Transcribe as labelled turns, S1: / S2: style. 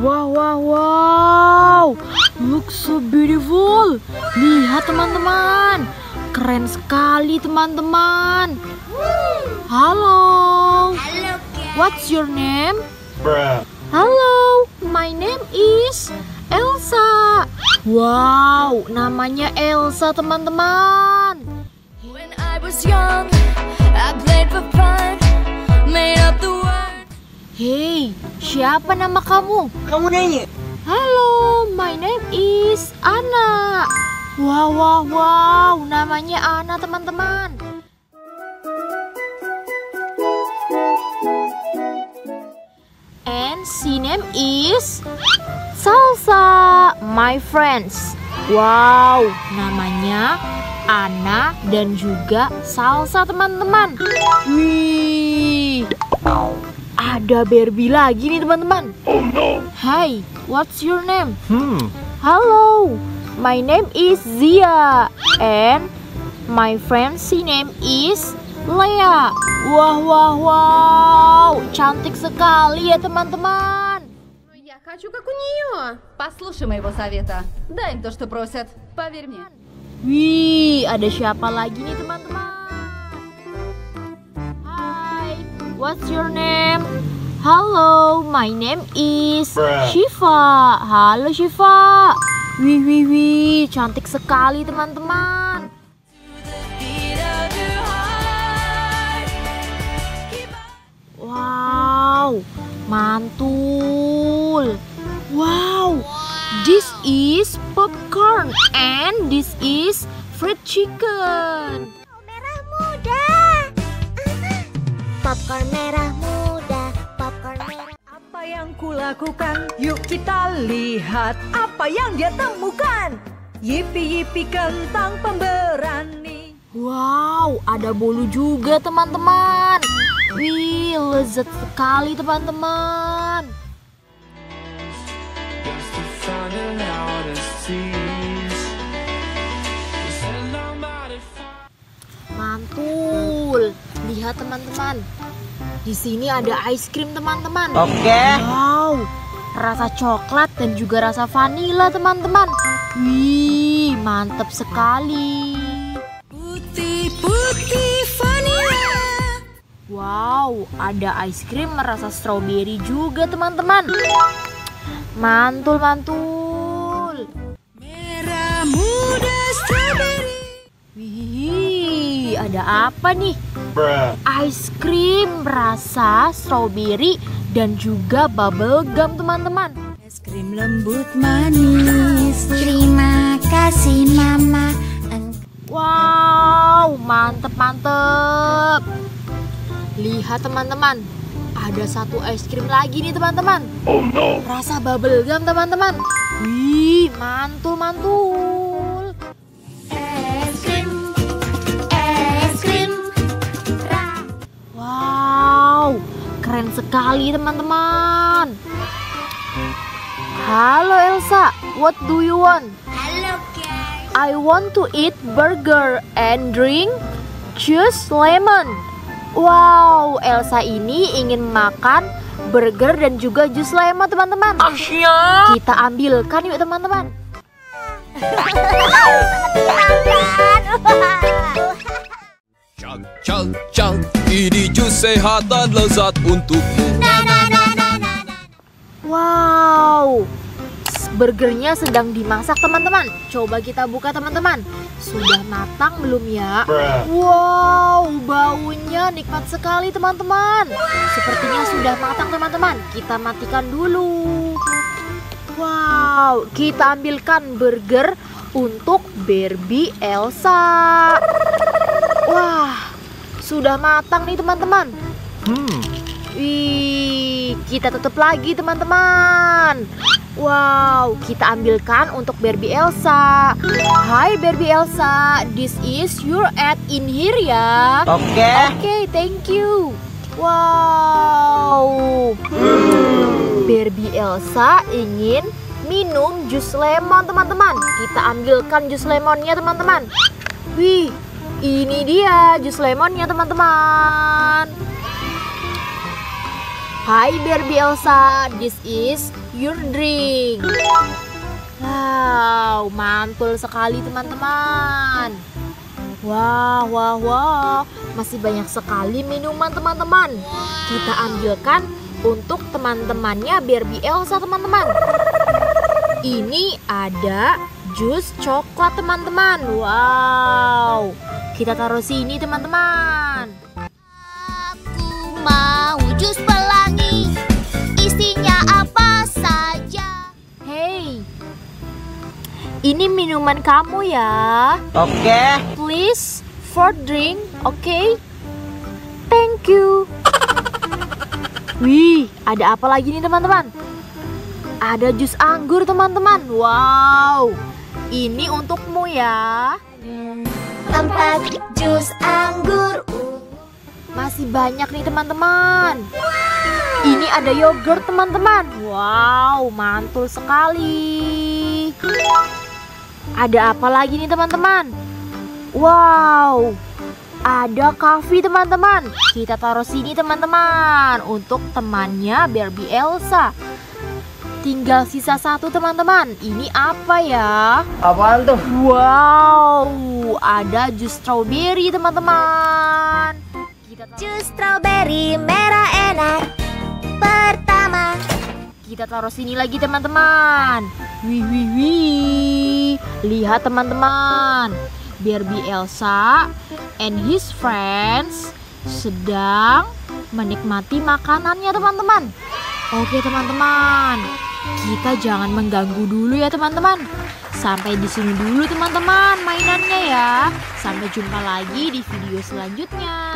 S1: Wow, wow, wow. Look so beautiful. Lihat teman-teman. Keren sekali teman-teman. Halo.
S2: Halo, guys.
S1: What's your name?
S3: Bruh.
S1: Halo, Wow, namanya Elsa teman-teman.
S2: When I was young, I played for fun, made up the world.
S1: Hey, siapa nama kamu?
S4: Kamu nanya?
S1: Halo, my name is Ana. Wow, wow, wow, namanya Ana teman-teman. And she name is Salsa, my friends. Wow, namanya Ana dan juga Salsa teman-teman. Wih, ada Barbie lagi nih teman-teman.
S3: Oh no.
S1: Hai, what's your name?
S3: Hmm.
S1: Hello, my name is Zia and my friend's name is Lea. Wah, wah, wow, cantik sekali ya teman-teman.
S5: Ну, я хочу, как у нее. Послушай моего совета. Дай им то, что просят. Поверь мне.
S1: Wih, ada siapa lagi nih teman-teman? Hai, what's your name? Halo, my name is
S3: Bruh.
S1: Shiva. Halo Shiva. Wih, wih, wih, cantik sekali teman-teman. Mantul. Wow, this is popcorn and this is fried chicken.
S2: Merah muda. Popcorn merah muda. Popcorn merah.
S6: Apa yang kulakukan? Yuk kita lihat apa yang dia temukan. Yipi yipi kentang pemberani.
S1: Wow, ada bolu juga teman-teman. Wih, lezat sekali teman-teman. Mantul. Lihat teman-teman. Di sini ada ice cream teman-teman.
S4: Oke.
S1: Wow, rasa coklat dan juga rasa vanila teman-teman. Wih, mantap sekali. Wow, ada ice cream rasa strawberry juga teman-teman. Mantul, mantul.
S2: Merah muda strawberry.
S1: Wih, ada apa nih? Ice cream rasa strawberry dan juga bubble gum teman-teman.
S2: Es krim lembut manis. Terima kasih mama.
S1: Wow, mantep mantep. Lihat teman-teman, ada satu es krim lagi nih teman-teman.
S3: Oh no.
S1: Rasa bubble gum teman-teman. Wih, mantul mantul.
S2: Es krim. Es krim.
S1: Wow, keren sekali teman-teman. Halo Elsa, what do you want?
S2: Halo guys.
S1: I want to eat burger and drink juice lemon. Wow, Elsa ini ingin makan burger dan juga jus lemon teman-teman.
S4: Asia.
S1: Kita ambilkan yuk teman-teman.
S7: Ini jus sehat dan lezat untukmu
S1: Wow, burgernya sedang dimasak teman-teman. Coba kita buka teman-teman. Sudah matang belum ya? Wow, baunya nikmat sekali teman-teman. Sepertinya sudah matang teman-teman. Kita matikan dulu. Wow, kita ambilkan burger untuk Barbie Elsa. Wah, sudah matang nih teman-teman.
S3: Hmm.
S1: Wih, kita tutup lagi teman-teman. Wow, kita ambilkan untuk Barbie Elsa. Hai Barbie Elsa, this is your ad in here ya.
S4: Oke.
S1: Oke, thank you. Wow. Barbie Elsa ingin minum jus lemon teman-teman. Kita ambilkan jus lemonnya teman-teman. Wih, ini dia jus lemonnya teman-teman. Hai Barbie Elsa, this is your drink. Wow, mantul sekali teman-teman. Wah, wah, wah, masih banyak sekali minuman teman-teman. Kita ambilkan untuk teman-temannya Barbie Elsa teman-teman. Ini ada jus coklat teman-teman. Wow, kita taruh sini teman-teman.
S2: Aku mau
S1: ini minuman kamu ya.
S4: Oke.
S1: Please for drink, oke? Thank you. Wih, ada apa lagi nih teman-teman? Ada jus anggur teman-teman. Wow, ini untukmu ya.
S2: Empat jus anggur
S1: Masih banyak nih teman-teman. Ini ada yogurt teman-teman. Wow, mantul sekali. Ada apa lagi nih teman-teman? Wow, ada coffee teman-teman. Kita taruh sini teman-teman untuk temannya Barbie Elsa. Tinggal sisa satu teman-teman. Ini apa ya?
S4: Apaan tuh?
S1: Wow, ada jus strawberry teman-teman.
S2: Jus strawberry merah enak Pertama
S1: Kita taruh sini lagi teman-teman. Wih wih wih. Lihat teman-teman. Barbie Elsa and his friends sedang menikmati makanannya teman-teman. Oke teman-teman. Kita jangan mengganggu dulu ya teman-teman. Sampai di sini dulu teman-teman mainannya ya. Sampai jumpa lagi di video selanjutnya.